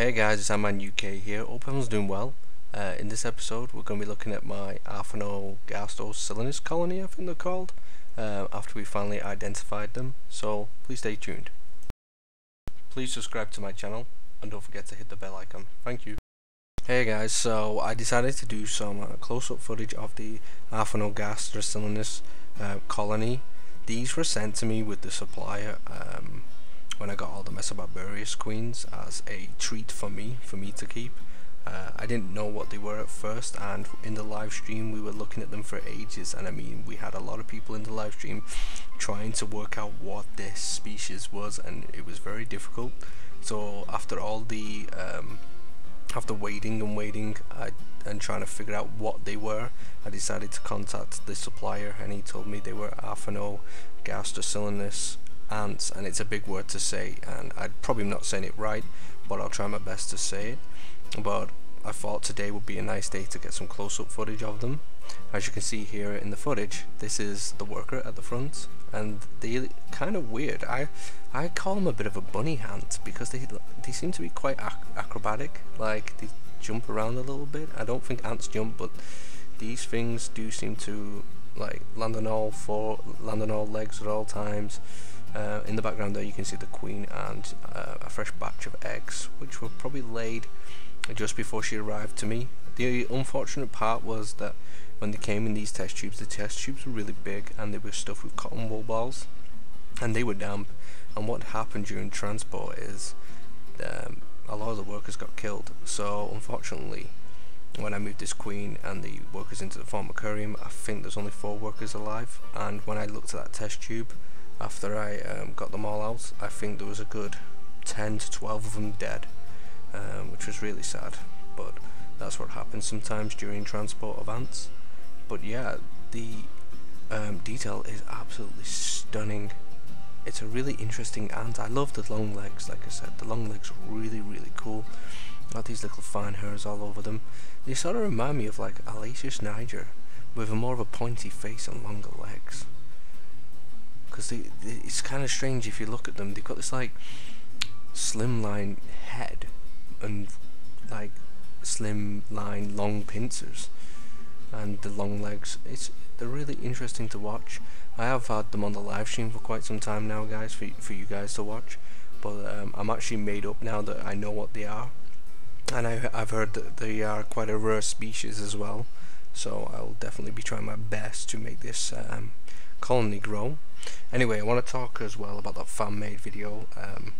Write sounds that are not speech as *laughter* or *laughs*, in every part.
Hey guys, it's Ant-Man UK here. Hope everyone's doing well. Uh, in this episode, we're going to be looking at my Aphaenogaster senilis colony, I think they're called, uh, after we finally identified them. So please stay tuned. Please subscribe to my channel and don't forget to hit the bell icon. Thank you. Hey guys, so I decided to do some uh, close-up footage of the Aphaenogaster senilis uh, colony. These were sent to me with the supplier. Um, when I got all the mess about Messor barbarus queens as a treat for me, for me to keep. Uh, I didn't know what they were at first and in the live stream we were looking at them for ages and I mean we had a lot of people in the live stream trying to work out what this species was and it was very difficult so after all the um, after waiting and waiting I, and trying to figure out what they were I decided to contact the supplier and he told me they were Aphaenogaster senilis ants and it's a big word to say and I'm probably not saying it right but I'll try my best to say it. But I thought today would be a nice day to get some close-up footage of them. As you can see here in the footage this is the worker at the front and they kind of weird. I I call them a bit of a bunny ant because they they seem to be quite ac acrobatic like they jump around a little bit. I don't think ants jump but these things do seem to like land on all four land on all legs at all times uh, in the background there you can see the queen and uh, a fresh batch of eggs which were probably laid just before she arrived to me. The unfortunate part was that when they came in these test tubes, the test tubes were really big and they were stuffed with cotton wool balls and they were damp. And what happened during transport is um, a lot of the workers got killed. So unfortunately when I moved this queen and the workers into the formicarium I think there's only four workers alive. And when I looked at that test tube after I um, got them all out, I think there was a good 10 to 12 of them dead, um, which was really sad, but that's what happens sometimes during transport of ants. But yeah, the um, detail is absolutely stunning. It's a really interesting ant. I love the long legs, like I said. The long legs are really, really cool. Got these little fine hairs all over them. They sort of remind me of like Alasius niger, with a more of a pointy face and longer legs because it's kind of strange if you look at them. They've got this like slimline head and like slimline long pincers and the long legs. It's they're really interesting to watch. I have had them on the live stream for quite some time now, guys, for for you guys to watch. But um, I'm actually made up now that I know what they are, and I, I've heard that they are quite a rare species as well. So I'll definitely be trying my best to make this um, colony grow. Anyway, I want to talk as well about that fan-made video. Um,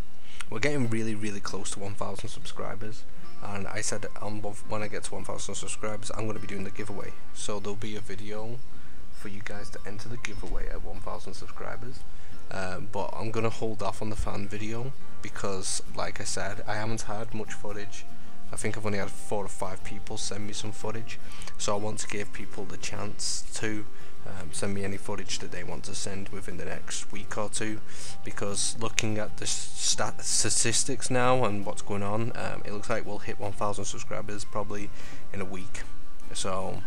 we're getting really, really close to 1,000 subscribers, and I said um, when I get to 1,000 subscribers, I'm going to be doing the giveaway. So there'll be a video for you guys to enter the giveaway at 1,000 subscribers. Uh, but I'm going to hold off on the fan video because, like I said, I haven't had much footage. I think I've only had four or five people send me some footage, so I want to give people the chance to um, send me any footage that they want to send within the next week or two because looking at the stat statistics now and what's going on um, it looks like we'll hit 1000 subscribers probably in a week. So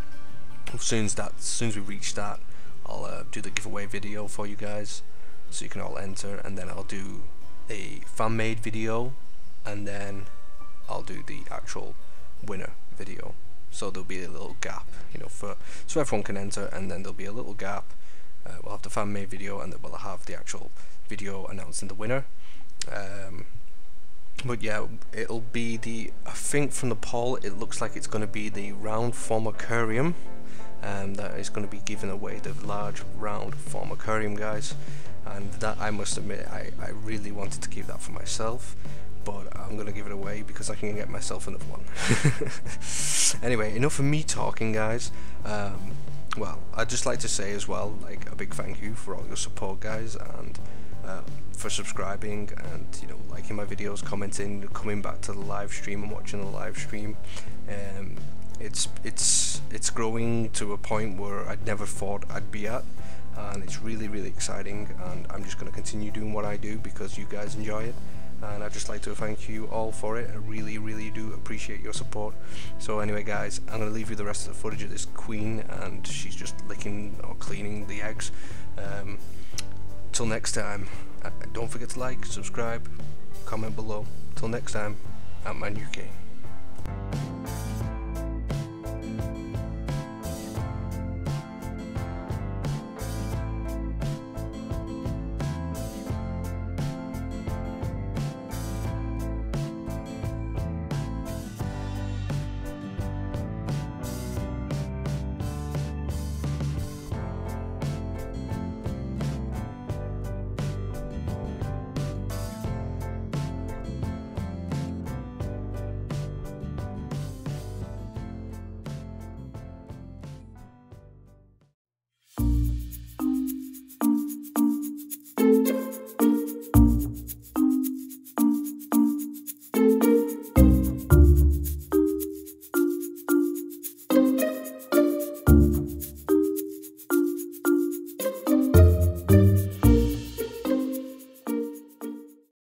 as soon as that as soon as we reach that I'll uh, do the giveaway video for you guys so you can all enter and then I'll do a fan made video and then I'll do the actual winner video so there'll be a little gap you know for so everyone can enter and then there'll be a little gap. Uh, we'll have the fan made video and then we'll have the actual video announcing the winner. Um, but yeah it'll be the I think from the poll it looks like it's going to be the round form formicarium um, that is going to be giving away the large round form formicarium guys. And that I must admit I, I really wanted to keep that for myself but I'm gonna give it away because I can get myself another one. *laughs* *laughs* anyway, enough of me talking, guys. Um, well, I'd just like to say as well, like a big thank you for all your support, guys, and uh, for subscribing and you know liking my videos, commenting, coming back to the live stream and watching the live stream. Um, it's it's it's growing to a point where I'd never thought I'd be at and it's really really exciting and I'm just going to continue doing what I do because you guys enjoy it and I'd just like to thank you all for it. I really, really do appreciate your support. So anyway, guys, I'm going to leave you the rest of the footage of this queen, and she's just licking or cleaning the eggs. Um, till next time, uh, don't forget to like, subscribe, comment below. Till next time, Ant-Man UK.